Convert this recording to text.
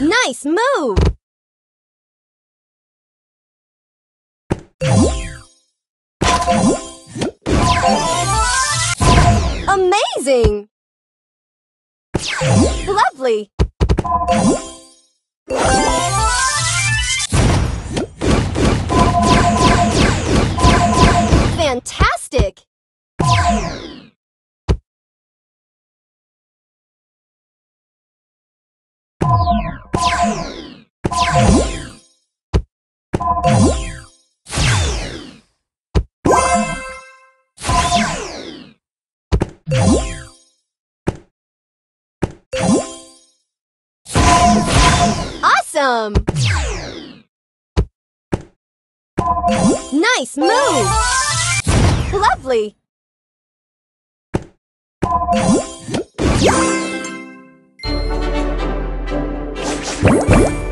Nice move! Amazing! Lovely! Awesome! Nice move! Lovely! Música